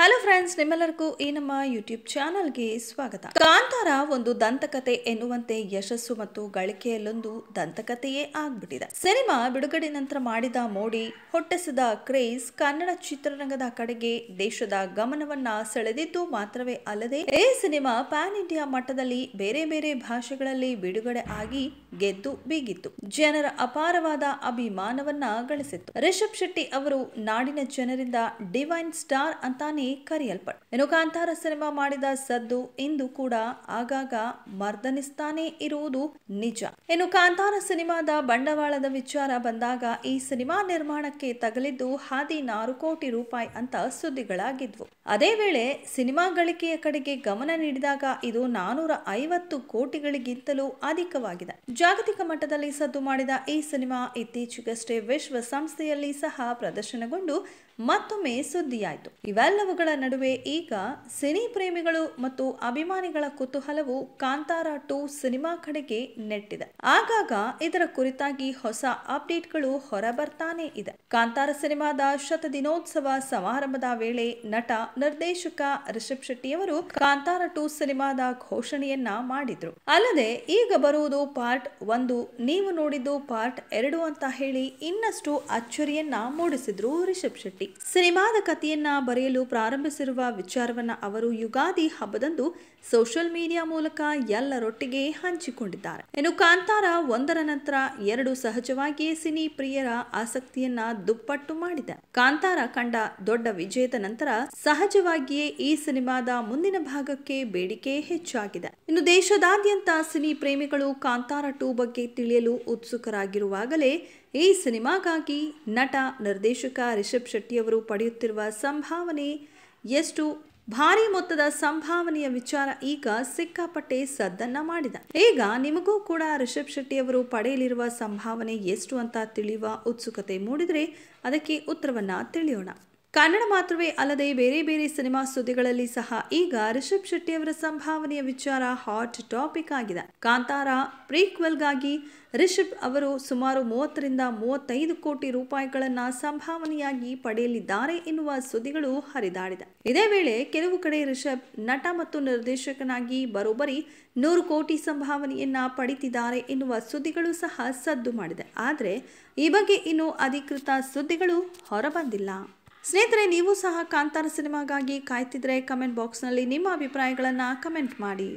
Hello friends ನಿಮ್ಮೆಲ್ಲರಿಗೂ ಈ ನಮ್ಮ ಯೂಟ್ಯೂಬ್ ಚಾನಲ್ಗೆ ಸ್ವಾಗತ. ಕಾಂತಾರ ಒಂದು ದಂತಕತೆ ಎನ್ನುವಂತೆ ಯಶಸ್ಸು ಮತ್ತು ಗಳಿಕೆಯಲ್ಲೊಂದು ದಂತಕತೆಯೇ ಆಗ್ಬಿಟ್ಟಿದೆ. ಸಿನಿಮಾ ಬಿಡುಗಡೆ ನಂತರ ಮಾಡಿದ ಮೋಡಿ, ಹೊಟ್ಟೆಸದ ಕ್ರೇಜ್, ಕನ್ನಡ ಚಿತ್ರರಂಗದ ಕಡೆಗೆ ದೇಶದ ಗಮನವನ್ನ ಸೆಳೆದಿದ್ದು ಮಾತ್ರವೇ ಅಲ್ಲದೆ, ಈ ಸಿನಿಮಾ ಪ್ಯಾನ್ ಇಂಡಿಯಾ ಮಟ್ಟದಲ್ಲಿ ಬೇರೆ ಬೇರೆ ಭಾಷೆಗಳಲ್ಲಿ ಬಿಡುಗಡೆ ಆಗಿ ಗೆದ್ದು ಬೀಗಿತ್ತು. ಜನರ ಅಪಾರವಾದ ಅಭಿಮಾನವನ್ನ ಗಳಿಸಿತ್ತು. ರಿಷಬ್ ಶೆಟ್ಟಿ ಅವರು ನಾಡಿನ ಜನರಿಂದ ಡಿವೈನ್ ಸ್ಟಾರ್ ಅಂತಾನೆ ಕರೆಯಲ್ಪಟ್ಟ ಇನ್ನು ಕಾಂತಾರ ಸಿನಿಮಾ ಮಾಡಿದ ಸದ್ದು ಇಂದು ಕೂಡ ಆಗಾಗ ಮರ್ದನಿಸ್ತಾನೆ ಇರುವುದು ನಿಜ. ಇನ್ನು ಕಾಂತಾರ ಸಿನಿಮಾದ ಬಂಡವಾಳದ ವಿಚಾರ ಬಂದಾಗ ಈ ಸಿನಿಮಾ ನಿರ್ಮಾಣಕ್ಕೆ ತಗಲಿದ್ದು ಹದಿನಾರು ಕೋಟಿ ರೂಪಾಯಿ ಅಂತ ಸುದ್ದಿಗಳಾಗಿದ್ವು. ಅದೇ ವೇಳೆ ಸಿನಿಮಾ ಗಳಿಕೆಯ ಕಡೆಗೆ ಗಮನ ನೀಡಿದಾಗ ಇದು ನಾನೂರ ಐವತ್ತು ಕೋಟಿಗಳಿಗಿಂತಲೂ ಅಧಿಕವಾಗಿದೆ. ಜಾಗತಿಕ ಮಟ್ಟದಲ್ಲಿ ಸದ್ದು ಮಾಡಿದ ಈ ಸಿನಿಮಾ ಇತ್ತೀಚೆಗಷ್ಟೇ ವಿಶ್ವಸಂಸ್ಥೆಯಲ್ಲಿ ಸಹ ಪ್ರದರ್ಶನಗೊಂಡು ಮತ್ತೊಮ್ಮೆ ಸುದ್ದಿಯಾಯಿತು. ಇವೆಲ್ಲವುಗಳ ನಡುವೆ ಈಗ ಸಿನಿ ಪ್ರೇಮಿಗಳು ಮತ್ತು ಅಭಿಮಾನಿಗಳ ಕುತೂಹಲವು ಕಾಂತಾರ ಟು ಸಿನಿಮಾ ಕಡೆಗೆ ನೆಟ್ಟಿದೆ. ಆಗಾಗ ಇದರ ಕುರಿತಾಗಿ ಹೊಸ ಅಪ್ಡೇಟ್ಗಳು ಹೊರಬರ್ತಾನೆ ಇದೆ. ಕಾಂತಾರ ಸಿನಿಮಾದ ಶತದಿನೋತ್ಸವ ಸಮಾರಂಭದ ವೇಳೆ ನಟ, ನಿರ್ದೇಶಕ ರಿಷಬ್ ಶೆಟ್ಟಿಯವರು ಕಾಂತಾರ ಟು ಸಿನಿಮಾದ ಘೋಷಣೆಯನ್ನ ಮಾಡಿದ್ರು. ಅಲ್ಲದೆ ಈಗ ಬರುವುದು ಪಾರ್ಟ್ ಒಂದು, ನೀವು ನೋಡಿದ್ದು ಪಾರ್ಟ್ ಎರಡು ಅಂತ ಹೇಳಿ ಇನ್ನಷ್ಟು ಅಚ್ಚರಿಯನ್ನ ಮೂಡಿಸಿದ್ರು ರಿಷಬ್ ಶೆಟ್ಟಿ. ಸಿನಿಮಾದ ಕಥೆಯನ್ನ ಬರೆಯಲು ಪ್ರಾರಂಭಿಸಿರುವ ವಿಚಾರವನ್ನ ಅವರು ಯುಗಾದಿ ಹಬ್ಬದಂದು ಸೋಷಿಯಲ್ ಮೀಡಿಯಾ ಮೂಲಕ ಎಲ್ಲರೊಟ್ಟಿಗೆ ಹಂಚಿಕೊಂಡಿದ್ದಾರೆ. ಇನ್ನು ಕಾಂತಾರ ಒಂದರ ನಂತರ ಎರಡು ಸಹಜವಾಗಿಯೇ ಸಿನಿ ಪ್ರಿಯರ ಆಸಕ್ತಿಯನ್ನ ದುಪ್ಪಟ್ಟು ಮಾಡಿದೆ. ಕಾಂತಾರ ಕಂಡ ದೊಡ್ಡ ವಿಜಯದ ನಂತರ ಸಹಜವಾಗಿಯೇ ಈ ಸಿನಿಮಾದ ಮುಂದಿನ ಭಾಗಕ್ಕೆ ಬೇಡಿಕೆ ಹೆಚ್ಚಾಗಿದೆ. ಇನ್ನು ದೇಶದಾದ್ಯಂತ ಸಿನಿ ಪ್ರೇಮಿಗಳು ಕಾಂತಾರ ಟೂ ಬಗ್ಗೆ ತಿಳಿಯಲು ಉತ್ಸುಕರಾಗಿರುವಾಗಲೇ ಈ ಸಿನಿಮಾಗಾಗಿ ನಟ, ನಿರ್ದೇಶಕ ರಿಷಬ್ ಶೆಟ್ಟಿಯವರು ಪಡೆಯುತ್ತಿರುವ ಸಂಭಾವನೆ ಎಷ್ಟು? ಭಾರಿ ಮೊತ್ತದ ಸಂಭಾವನೆಯ ವಿಚಾರ ಈಗ ಸಿಕ್ಕಾಪಟ್ಟೆ ಸದ್ದನ್ನ ಮಾಡಿದ. ಈಗ ನಿಮಗೂ ಕೂಡ ರಿಷಬ್ ಶೆಟ್ಟಿ ಅವರು ಪಡೆಯಲಿರುವ ಸಂಭಾವನೆ ಎಷ್ಟು ಅಂತ ತಿಳಿಯುವ ಉತ್ಸುಕತೆ ಮೂಡಿದ್ರೆ ಅದಕ್ಕೆ ಉತ್ತರವನ್ನ ತಿಳಿಯೋಣ. ಕನ್ನಡ ಮಾತ್ರವೇ ಅಲ್ಲದೆ ಬೇರೆ ಬೇರೆ ಸಿನಿಮಾ ಸುದ್ದಿಗಳಲ್ಲಿ ಸಹ ಈಗ ರಿಷಬ್ ಶೆಟ್ಟಿ ಅವರ ಸಂಭಾವನೆಯ ವಿಚಾರ ಹಾಟ್ ಟಾಪಿಕ್ ಆಗಿದೆ. ಕಾಂತಾರ ಪ್ರೀಕ್ವೆಲ್ಗಾಗಿ ರಿಷಬ್ ಅವರು ಸುಮಾರು ಮೂವತ್ತರಿಂದ ಮೂವತ್ತೈದು ಕೋಟಿ ರೂಪಾಯಿಗಳನ್ನು ಸಂಭಾವನೆಯಾಗಿ ಪಡೆಯಲಿದ್ದಾರೆ ಎನ್ನುವ ಸುದ್ದಿಗಳು ಹರಿದಾಡಿದೆ. ಇದೇ ವೇಳೆ ಕೆಲವು ಕಡೆ ರಿಷಬ್ ನಟ ಮತ್ತು ನಿರ್ದೇಶಕನಾಗಿ ಬರೋಬ್ಬರಿ ನೂರು ಕೋಟಿ ಸಂಭಾವನೆಯನ್ನ ಪಡಿತಿದ್ದಾರೆ ಎನ್ನುವ ಸುದ್ದಿಗಳು ಸಹ ಸದ್ದು ಮಾಡಿದೆ. ಆದರೆ ಈ ಬಗ್ಗೆ ಇನ್ನೂ ಅಧಿಕೃತ ಸುದ್ದಿಗಳು ಹೊರಬಂದಿಲ್ಲ. ಸ್ನೇಹಿತರೆ ನೀವು ಸಹ ಕಾಂತಾರ ಸಿನಿಮಾಗಾಗಿ ಕಾಯ್ತಿದ್ರೆ ಕಮೆಂಟ್ ಬಾಕ್ಸ್ನಲ್ಲಿ ನಿಮ್ಮ ಅಭಿಪ್ರಾಯಗಳನ್ನು ಕಮೆಂಟ್ ಮಾಡಿ.